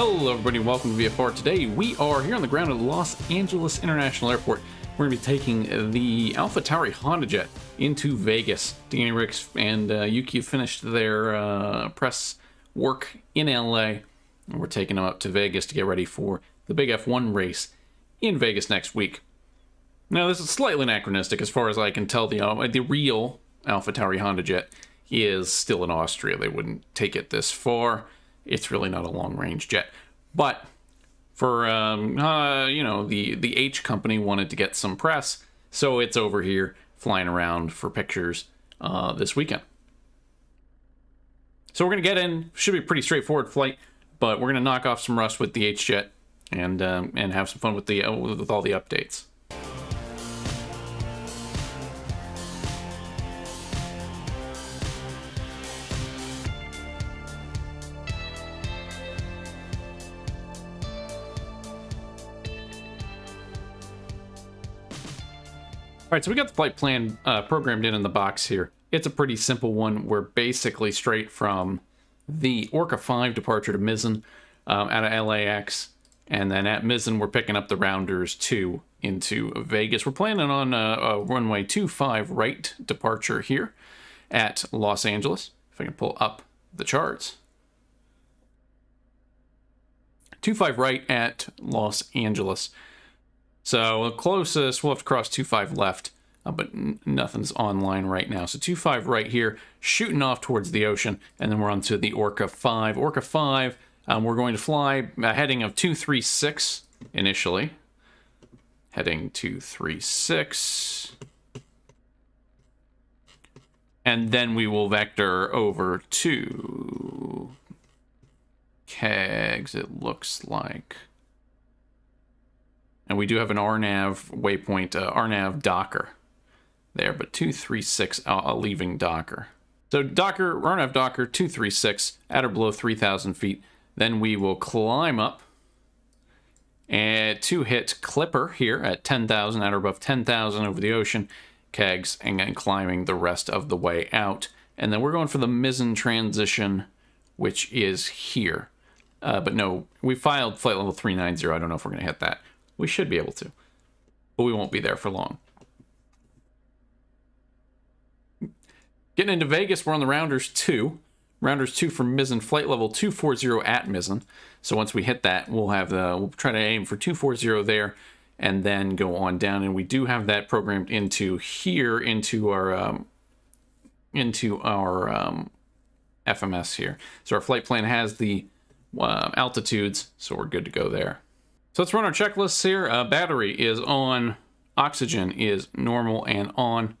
Hello everybody, welcome to VFR. Today we are here on the ground at Los Angeles International Airport. We're going to be taking the AlphaTauri HondaJet into Vegas. Danny Ricks and uh, Yuki finished their uh, press work in LA. We're taking them up to Vegas to get ready for the big F1 race in Vegas next week. Now this is slightly anachronistic as far as I can tell. The, uh, the real AlphaTauri HondaJet is still in Austria. They wouldn't take it this far it's really not a long range jet. But for um, uh, you know the the H company wanted to get some press, so it's over here flying around for pictures uh, this weekend. So we're gonna get in. Should be a pretty straightforward flight, but we're gonna knock off some rust with the H jet and um, and have some fun with the uh, with all the updates. All right, so we got the flight plan uh, programmed in in the box here. It's a pretty simple one. We're basically straight from the Orca 5 departure to Mizzen um, out of LAX. And then at Mizzen, we're picking up the Rounders 2 into Vegas. We're planning on a, a runway 25 right departure here at Los Angeles. If I can pull up the charts. 25 right at Los Angeles. So closest, we'll have to cross 2-5 left, uh, but nothing's online right now. So 2-5 right here, shooting off towards the ocean, and then we're on to the Orca 5. Orca 5, um, we're going to fly a heading of 236 initially. Heading 236. And then we will vector over to kegs, it looks like. And we do have an RNAV waypoint, uh, RNAV Docker there, but 236 uh, leaving Docker. So Docker, RNAV Docker 236 at or below 3,000 feet. Then we will climb up and to hit Clipper here at 10,000 at or above 10,000 over the ocean, kegs, and then climbing the rest of the way out. And then we're going for the Mizzen transition, which is here. Uh, but no, we filed flight level 390. I don't know if we're going to hit that. We should be able to, but we won't be there for long. Getting into Vegas, we're on the Rounders 2. Rounders 2 from Mizzen, flight level 240 at Mizzen. So once we hit that, we'll have the, we'll try to aim for 240 there and then go on down. And we do have that programmed into here, into our, um, into our um, FMS here. So our flight plan has the uh, altitudes, so we're good to go there. So let's run our checklists here. Uh, battery is on. Oxygen is normal and on.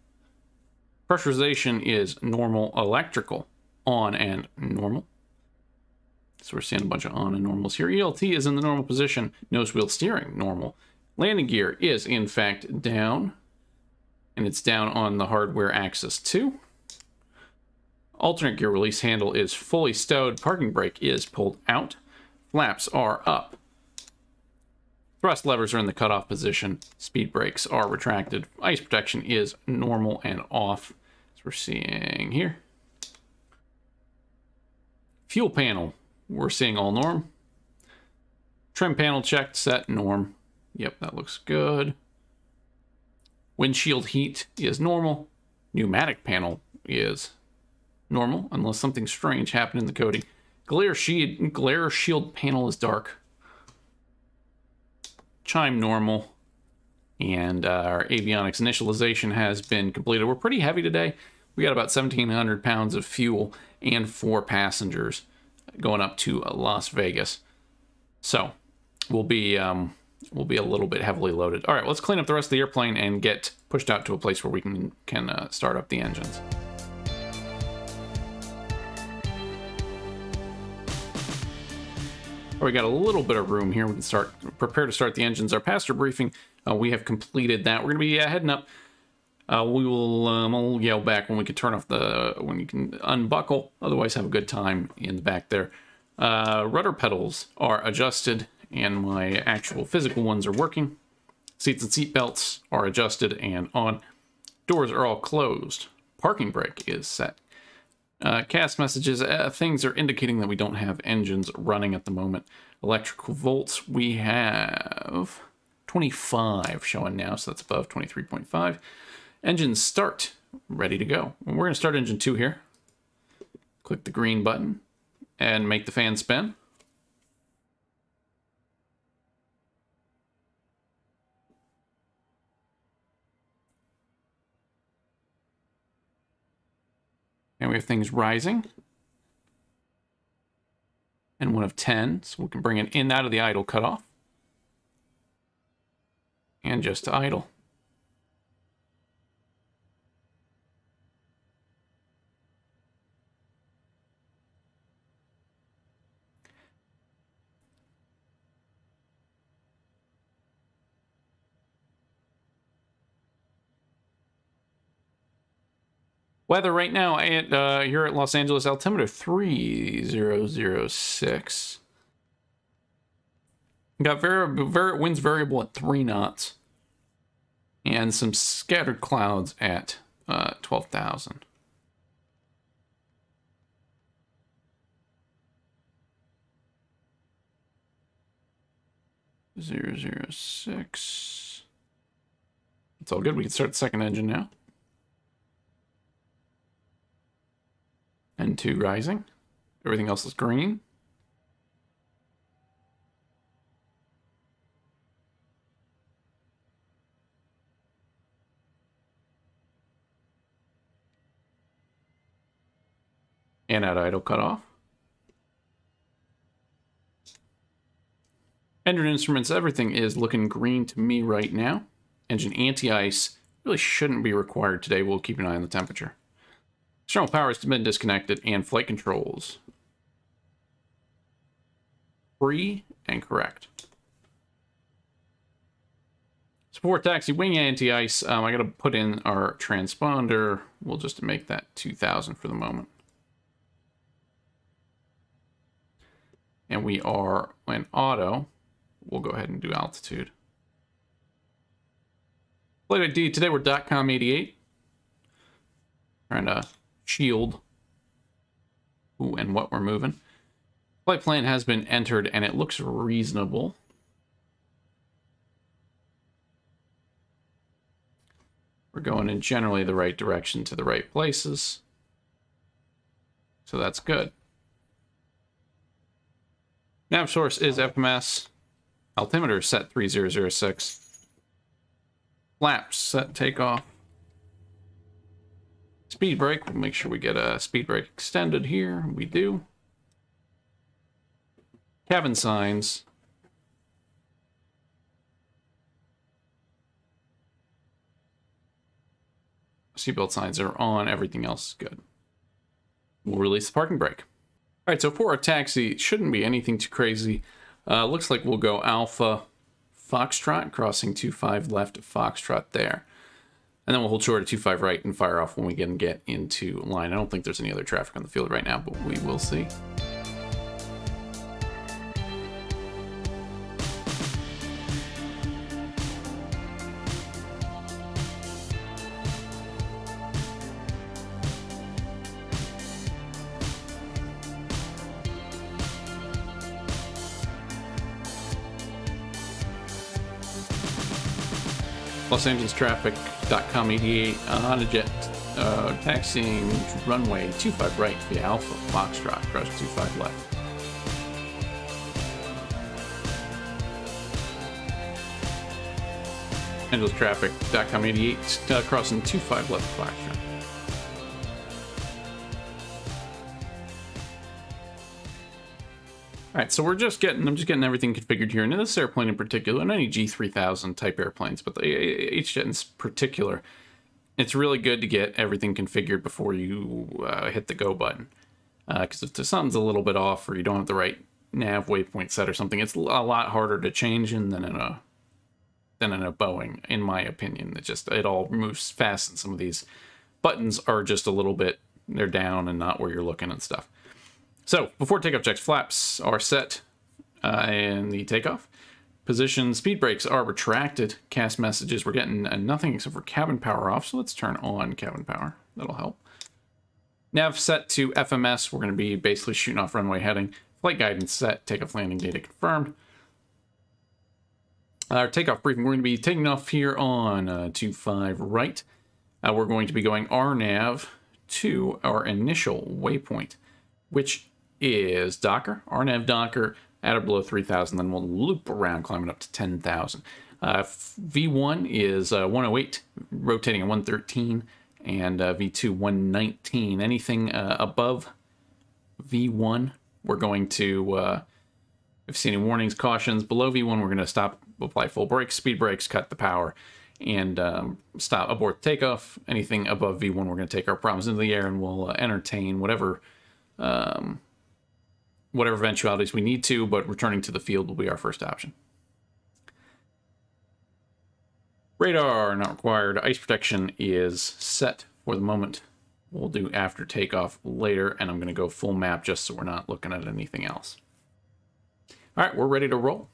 Pressurization is normal. Electrical on and normal. So we're seeing a bunch of on and normals here. ELT is in the normal position. Nose wheel steering, normal. Landing gear is in fact down. And it's down on the hardware axis too. Alternate gear release handle is fully stowed. Parking brake is pulled out. Flaps are up. Thrust levers are in the cutoff position. Speed brakes are retracted. Ice protection is normal and off, as we're seeing here. Fuel panel, we're seeing all norm. Trim panel checked, set, norm. Yep, that looks good. Windshield heat is normal. Pneumatic panel is normal, unless something strange happened in the coding. Glare shield, glare shield panel is dark chime normal, and uh, our avionics initialization has been completed. We're pretty heavy today. We got about 1,700 pounds of fuel and four passengers going up to Las Vegas. So we'll be um, we'll be a little bit heavily loaded. All right, let's clean up the rest of the airplane and get pushed out to a place where we can can uh, start up the engines. We got a little bit of room here. We can start prepare to start the engines. Our pastor briefing, uh, we have completed that. We're going to be uh, heading up. Uh, we will um, I'll yell back when we can turn off the when you can unbuckle. Otherwise, have a good time in the back there. Uh, rudder pedals are adjusted, and my actual physical ones are working. Seats and seat belts are adjusted and on. Doors are all closed. Parking brake is set. Uh, CAS messages, uh, things are indicating that we don't have engines running at the moment. Electrical volts, we have 25 showing now, so that's above 23.5. Engine start, ready to go. We're going to start engine 2 here. Click the green button and make the fan spin. And we have things rising. And one of 10, so we can bring it in out of the idle cutoff. And just to idle. Weather right now at uh, here at Los Angeles altimeter 3006. Got very, very winds variable at three knots, and some scattered clouds at uh, 12,000. Zero zero six. It's all good. We can start the second engine now. And two rising. Everything else is green. And at idle cutoff. Engine instruments, everything is looking green to me right now. Engine anti-ice really shouldn't be required today. We'll keep an eye on the temperature. External power has been disconnected and flight controls. Free and correct. Support taxi wing anti-ice. Um, I got to put in our transponder. We'll just make that 2000 for the moment. And we are in auto. We'll go ahead and do altitude. Flight ID, today we're dot .com 88. Trying to shield who and what we're moving. Flight plan has been entered and it looks reasonable. We're going in generally the right direction to the right places. So that's good. Nav source is FMS. Altimeter set 3006. Flaps set takeoff. Speed brake, we'll make sure we get a speed brake extended here. We do. Cabin signs. Seatbelt signs are on, everything else is good. We'll release the parking brake. All right, so for our taxi, shouldn't be anything too crazy. Uh, looks like we'll go Alpha Foxtrot, crossing 2-5 left Foxtrot there. And then we'll hold short at 2-5 right and fire off when we can get into line. I don't think there's any other traffic on the field right now, but we will see. Los Angeles traffic.com 88 on a jet uh, taxiing runway 25 right via Alpha Foxtrot, cross 25 left. Angeles traffic.com 88 uh, crossing 25 left Foxtrot. All right, so we're just getting, I'm just getting everything configured here. And in this airplane in particular, and any G3000 type airplanes, but the H-Jet in particular, it's really good to get everything configured before you uh, hit the go button. Because uh, if something's a little bit off or you don't have the right nav waypoint set or something, it's a lot harder to change in than in a than in a Boeing, in my opinion. It just it all moves fast, and some of these buttons are just a little bit they're down and not where you're looking and stuff. So before takeoff checks, flaps are set uh, in the takeoff. Position speed brakes are retracted. CAS messages, we're getting uh, nothing except for cabin power off. So let's turn on cabin power. That'll help. Nav set to FMS. We're going to be basically shooting off runway heading. Flight guidance set. Takeoff landing data confirmed. Our takeoff briefing, we're going to be taking off here on uh, 25 right. Uh, we're going to be going RNAV to our initial waypoint, which is Docker, RNAV Docker, at or below 3,000, then we'll loop around, climbing up to 10,000. Uh, V1 is uh, 108, rotating at 113, and uh, V2 119. Anything uh, above V1, we're going to, uh, if you see any warnings, cautions, below V1, we're going to stop, apply full brakes, speed brakes, cut the power, and um, stop abort takeoff. Anything above V1, we're going to take our problems into the air and we'll uh, entertain whatever um, whatever eventualities we need to, but returning to the field will be our first option. Radar not required. Ice protection is set for the moment. We'll do after takeoff later, and I'm going to go full map just so we're not looking at anything else. All right, we're ready to roll.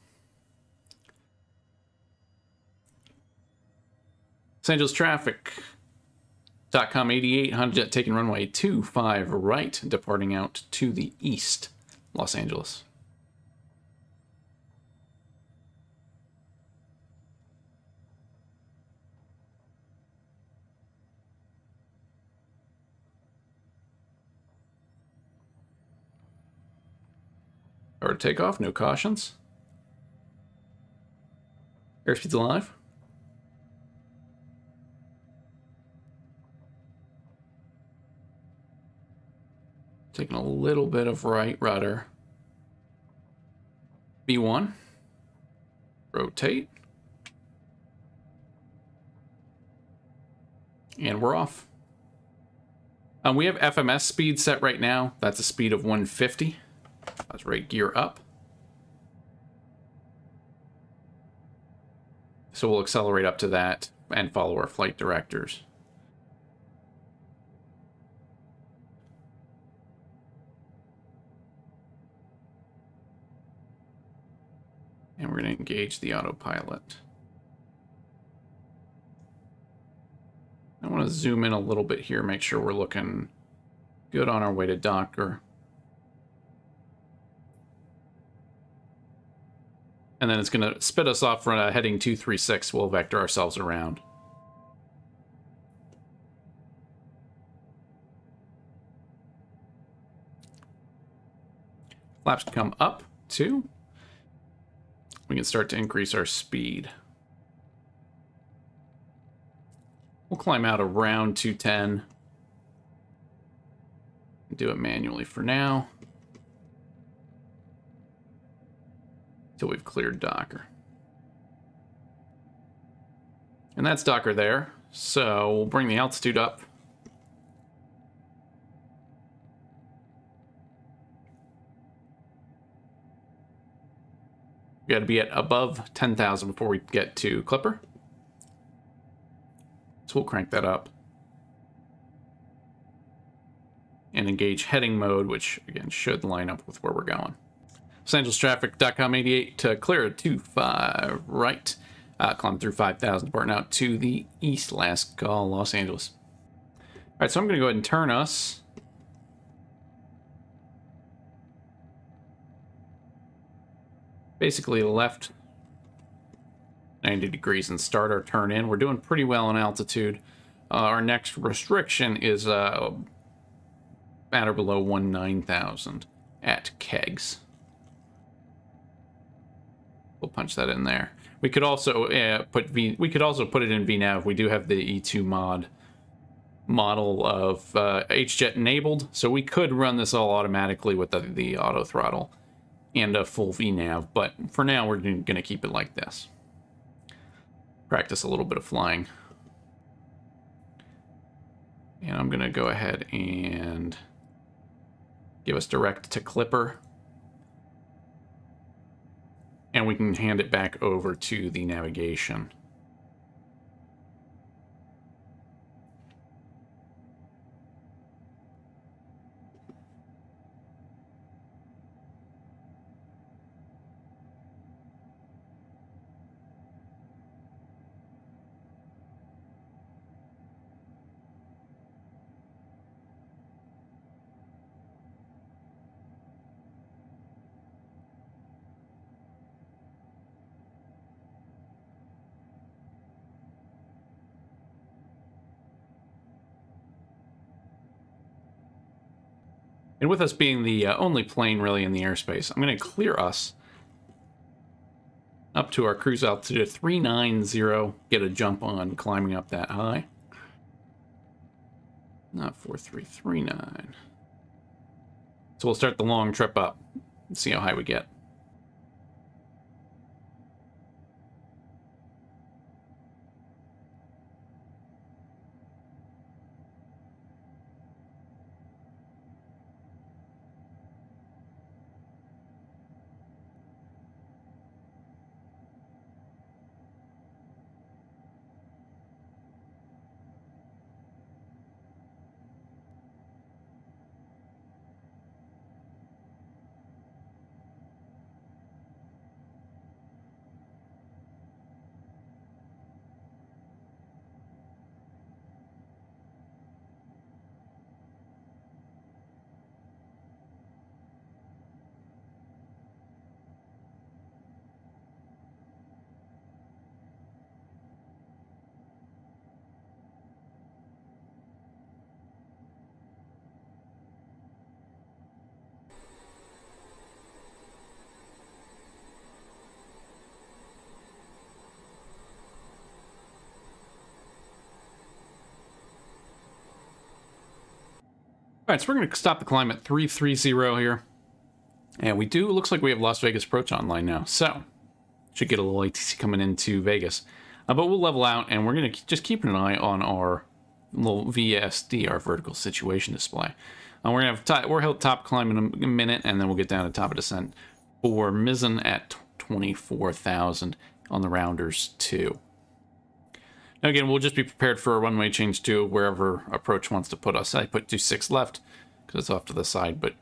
Los Angeles traffic. .com 88 Honda Jet taking runway 25 right, departing out to the east. Los Angeles. Or takeoff, no cautions. Airspeed's alive. Taking a little bit of right rudder. V1. Rotate. And we're off. Um, we have FMS speed set right now. That's a speed of 150. Let's rate gear up. So we'll accelerate up to that and follow our flight directors. And we're going to engage the autopilot. I want to zoom in a little bit here, make sure we're looking good on our way to Docker. And then it's going to spit us off for a uh, heading 236. We'll vector ourselves around. Flaps come up, too we can start to increase our speed. We'll climb out around 210. Do it manually for now. Until we've cleared Docker. And that's Docker there. So we'll bring the altitude up. Got to be at above 10,000 before we get to Clipper. So we'll crank that up. And engage heading mode, which again should line up with where we're going. Los Angeles traffic.com 88 to clear at 25 right. Uh, climb through 5,000, burn out to the east. Last call, Los Angeles. All right, so I'm going to go ahead and turn us basically left 90 degrees and start our turn in. We're doing pretty well in altitude. Uh, our next restriction is uh, at or below 19,000 at kegs. We'll punch that in there. We could also uh, put V. We could also put it in VNav. We do have the E2 mod model of uh, HJet enabled, so we could run this all automatically with the, the auto throttle and a full VNav, but for now we're going to keep it like this. Practice a little bit of flying. And I'm going to go ahead and give us direct to Clipper. And we can hand it back over to the navigation. And with us being the uh, only plane really in the airspace, I'm going to clear us up to our cruise altitude of 390, get a jump on climbing up that high. Not 4339. So we'll start the long trip up see how high we get. All right, so we're going to stop the climb at 330 here. And we do, looks like we have Las Vegas approach online now. So, should get a little ATC coming into Vegas. Uh, but we'll level out, and we're going to just keep an eye on our little VSD, our vertical situation display. Uh, we're to have we're held top climb in a minute, and then we'll get down to top of descent for Mizzen at 24,000 on the rounders too. Now again, we'll just be prepared for a runway change to wherever approach wants to put us. I put two six left because it's off to the side, but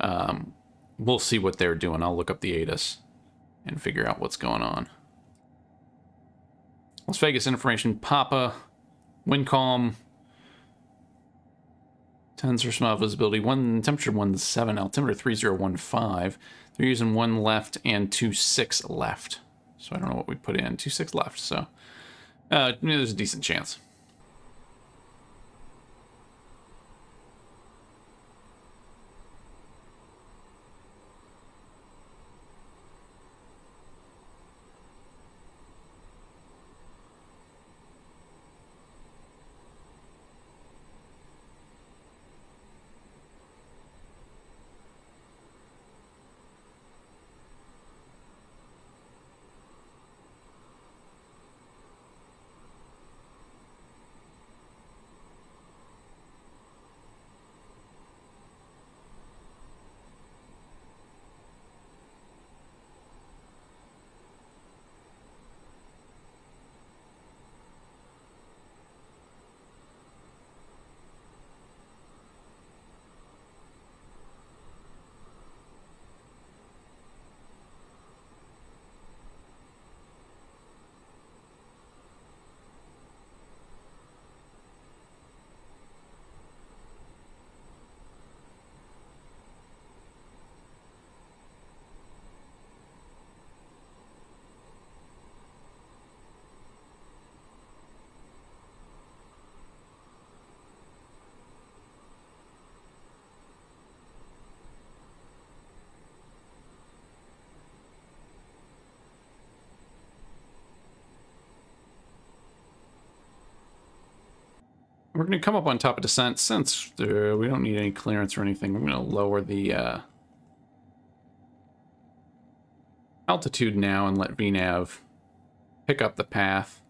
um, we'll see what they're doing. I'll look up the ATIS and figure out what's going on. Las Vegas information, Papa, wind calm, tensor small visibility, one temperature one seven, altimeter three zero one five. They're using one left and two six left. So I don't know what we put in. Two six left. So uh, there's a decent chance. We're going to come up on top of descent. Since uh, we don't need any clearance or anything, we're going to lower the uh, altitude now and let VNAV pick up the path.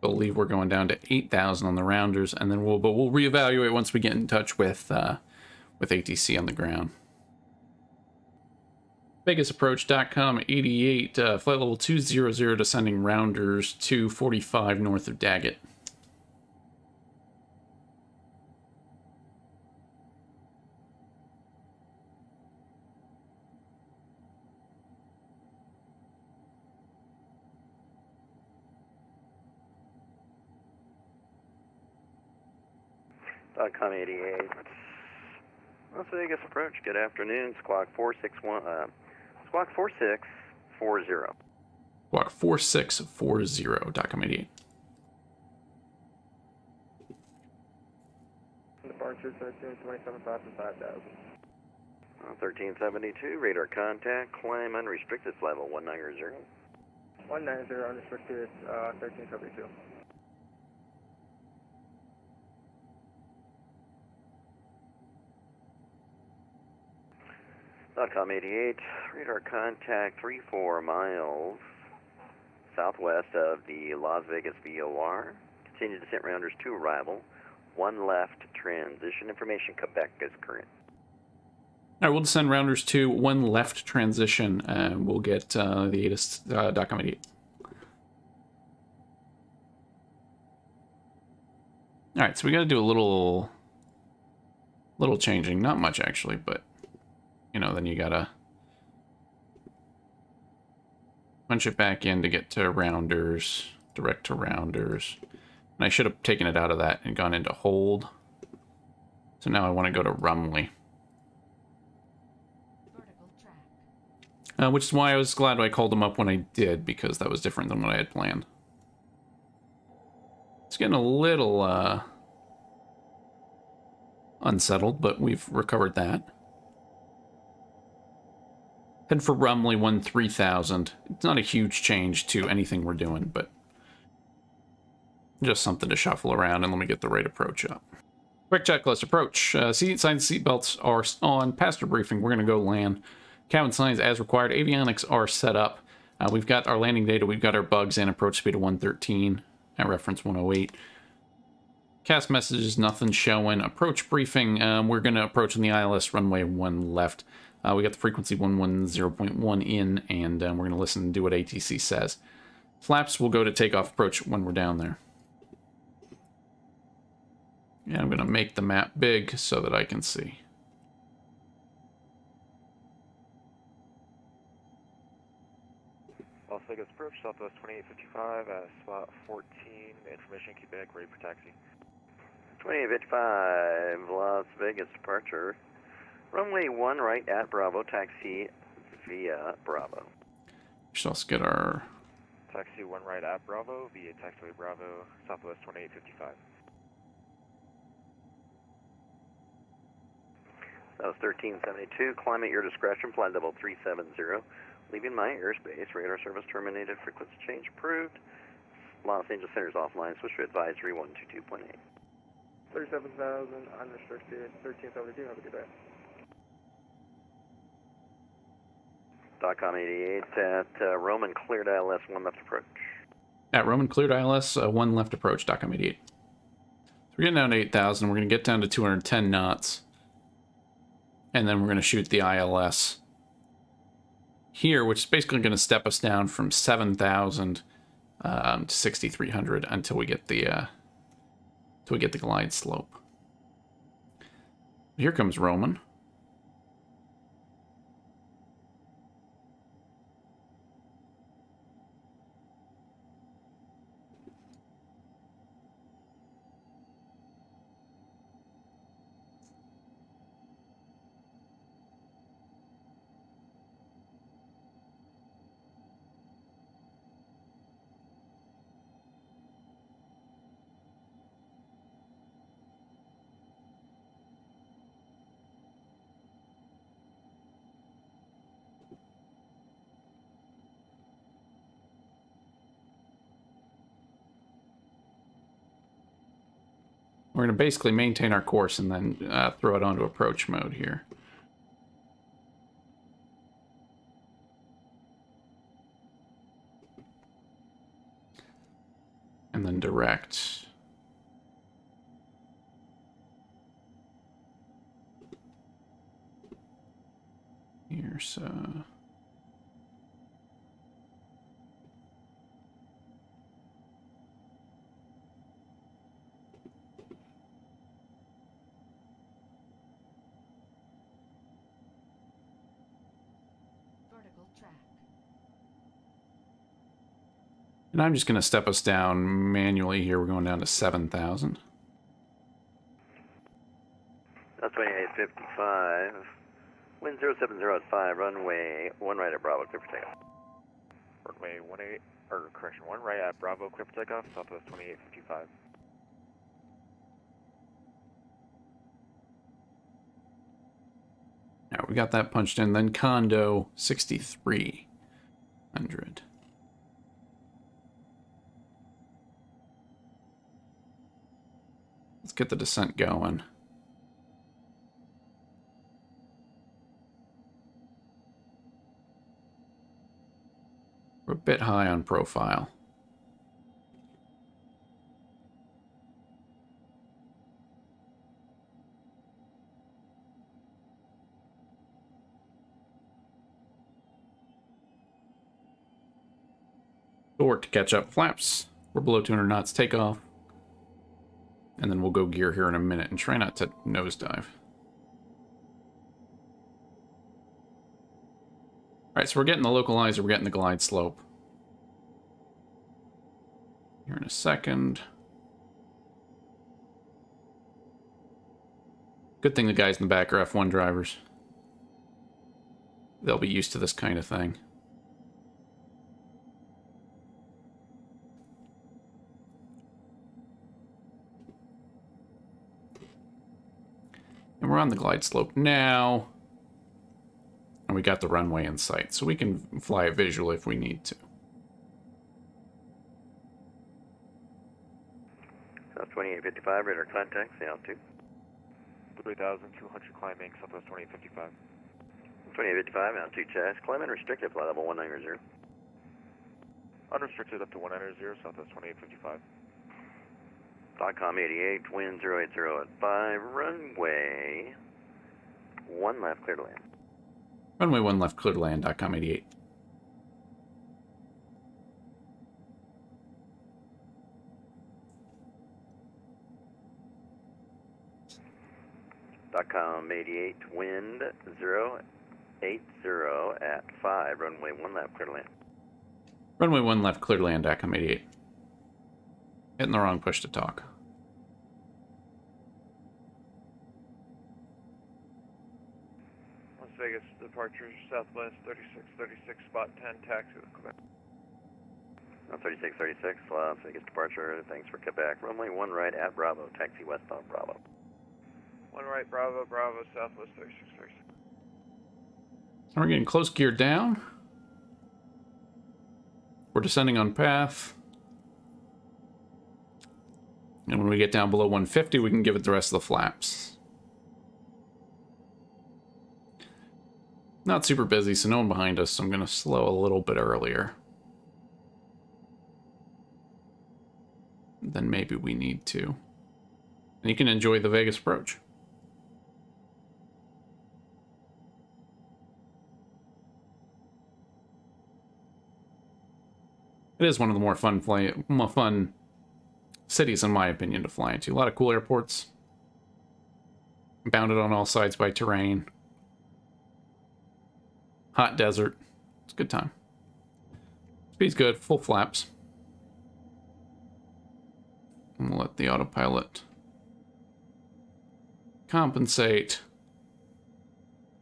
believe we're going down to 8,000 on the rounders, and then we'll, but we'll reevaluate once we get in touch with, uh, with ATC on the ground. VegasApproach.com 88, uh, flight level 200, descending rounders 245 north of Daggett. .com 88. Las Vegas approach. Good afternoon. Squawk 461. Uh, Squawk 4640. Squawk 4640, DOCOM 88. Orange 17, 27 5 and 5000. Uh, 1372, radar contact, climb unrestricted, flight level 190. 190 unrestricted, uh, 1372. Dotcom 88, radar contact 34 miles southwest of the Las Vegas VOR. Continue descent rounders to arrival. One left transition information, Quebec is current. All right, we'll descend rounders to one left transition, and we'll get uh, the ATIS uh, DOTCOM 88. All right, so we got to do a little, little changing. Not much actually, but you know, then you gotta punch it back in to get to rounders, direct to rounders. And I should have taken it out of that and gone into hold. So now I want to go to Rumley. Uh, which is why I was glad I called him up when I did, because that was different than what I had planned. It's getting a little uh, unsettled, but we've recovered that. Head for Rumley 1 3000. It's not a huge change to anything we're doing, but just something to shuffle around and let me get the right approach up. Quick checklist approach. Uh, seat signs, seatbelts are on. Passenger briefing. We're going to go land. Cabin signs as required. Avionics are set up. Uh, we've got our landing data. We've got our bugs and approach speed of 113 at reference 108. CAS messages, nothing showing. Approach briefing. Um, we're going to approach on the ILS runway one left. Uh, we got the frequency 110.1 in, and uh, we're going to listen and do what ATC says. Flaps will go to takeoff approach when we're down there. And I'm going to make the map big so that I can see. Las Vegas approach, Southwest 2855, uh, spot 14, information Quebec, ready for taxi. 2855, Las Vegas departure. Runway 1 right at Bravo, taxi via Bravo. We Should also get our... Taxi 1 right at Bravo, via taxiway Bravo, Southwest 2855. That was 1372. Climb at your discretion, flight level 370. Leaving my airspace, radar service terminated, frequency change approved. Los Angeles Center's offline, switch to advisory 122.8. 37,000 unrestricted, 1372. Have a good day. Dotcom 88 at uh, Roman cleared ILS, one left approach. At Roman cleared ILS, uh, one left approach, Dotcom 88. So we're getting down to 8,000. We're going to get down to 210 knots. And then we're going to shoot the ILS here, which is basically going to step us down from 7,000 um, to 6,300 until we get the uh, until we get the glide slope. Here comes Roman. We're going to basically maintain our course and then uh, throw it onto approach mode here. And then direct. Here, so... And I'm just going to step us down manually here. We're going down to 7,000. That's uh, 2855. Wind 070 at 5, runway 1 right at Bravo, clear for takeoff. Runway 18, or correction, 1 right at Bravo, clear for takeoff, Southwest 2855. We got that punched in. Then condo 6300. Let's get the descent going. We're a bit high on profile. Short to catch up. Flaps. We're below 200 knots. Take off. And then we'll go gear here in a minute and try not to nosedive. Alright, so we're getting the localizer, we're getting the glide slope. Here in a second. Good thing the guys in the back are F1 drivers. They'll be used to this kind of thing. And we're on the glide slope now. And we got the runway in sight, so we can fly it visually if we need to. South 2855, radar contact, say altitude. 3,200 climbing, Southwest 2855. 2855, altitude chest, climb unrestricted, flight level 190. Unrestricted up to 190, Southwest 2855. .com 88, wind 080 at 5, runway 1 left, clear to land. Runway 1 left, clear to land, .com 88. .com 88, wind 080 at 5, runway 1 left, clear to land. Runway 1 left, clear to land, .com 88. Hitting the wrong push to talk. Las Vegas departure, Southwest 3636, spot 10, taxi with Quebec. Uh, 3636, Las Vegas departure, thanks for Quebec. Runway 1 right at Bravo, taxi westbound Bravo. One right, Bravo, Bravo, Southwest 3636. And we're getting close gear down. We're descending on path. And when we get down below 150, we can give it the rest of the flaps. Not super busy, so no one behind us, so I'm going to slow a little bit earlier. Then maybe we need to. And you can enjoy the Vegas approach. It is one of the more fun fly, more fun cities, in my opinion, to fly into. A lot of cool airports. Bounded on all sides by terrain. Hot desert. It's a good time. Speed's good, full flaps. And we'll let the autopilot compensate.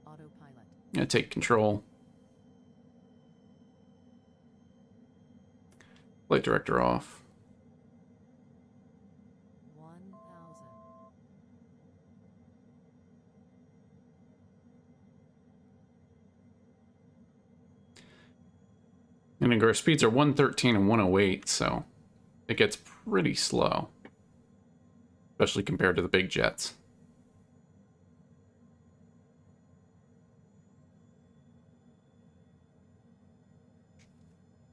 Autopilot. Yeah, take control. Flight director off. And our speeds are 113 and 108, so it gets pretty slow. Especially compared to the big jets.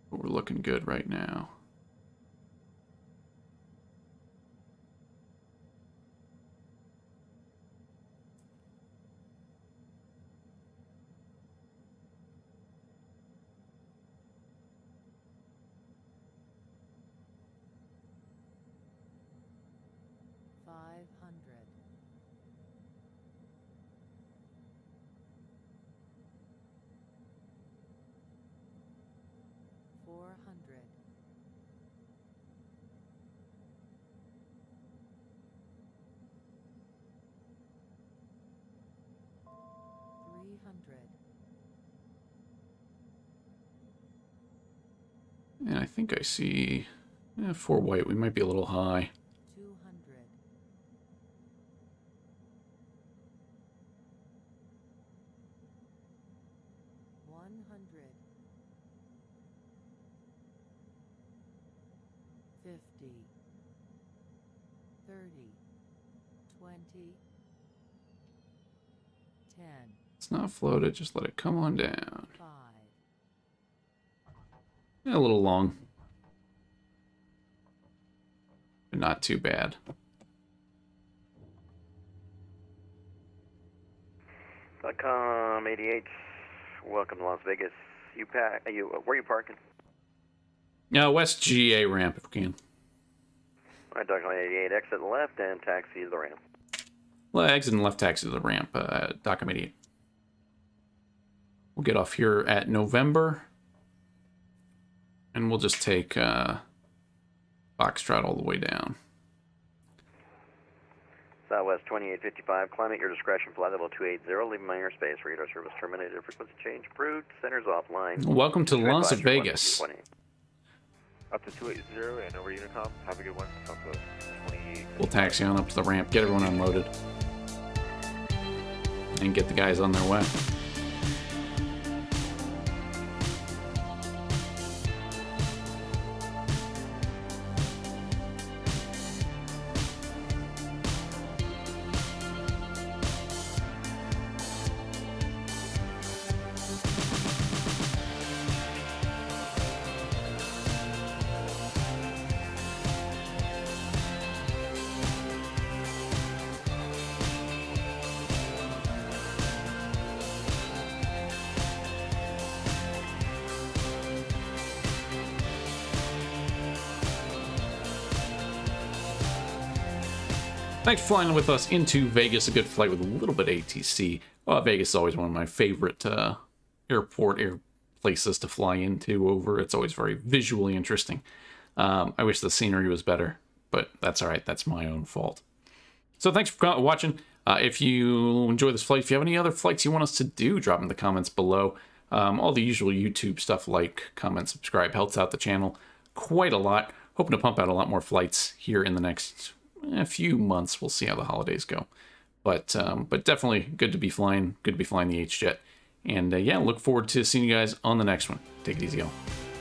But we're looking good right now. And I think I see eh, four white. We might be a little high. Two hundred. hundred. Fifty. Thirty. Twenty. Ten. It's not floated, just let it come on down. Five. A little long. But not too bad. .com 88. Welcome to Las Vegas. You pack. Are You where you parking? Yeah, West GA ramp if we can. All right, .com 88. Exit left and taxi to the ramp. Well, exit and left taxi to the ramp, uh, Docom 88. We'll get off here at November. And we'll just take uh, Foxtrot all the way down. Southwest 2855. Climb at your discretion. Flight level 280. Leaving my airspace. Radar service terminated. Frequency change approved. Centers offline. Welcome to Las Vegas. Up to 280 and over Unicom. Have a good one. We'll taxi on up to the ramp, get everyone unloaded, and get the guys on their way. Thanks for flying with us into Vegas. A good flight with a little bit ATC. Uh, Vegas is always one of my favorite uh, airport air places to fly into. Over, it's always very visually interesting. Um, I wish the scenery was better, but that's all right. That's my own fault. So thanks for watching. Uh, if you enjoy this flight, if you have any other flights you want us to do, drop in the comments below. Um, all the usual YouTube stuff like comment, subscribe helps out the channel quite a lot. Hoping to pump out a lot more flights here in the next eh, few months. We'll see how the holidays go. But um, but definitely good to be flying. Good to be flying the HJet. And uh, yeah, look forward to seeing you guys on the next one. Take it easy, y'all.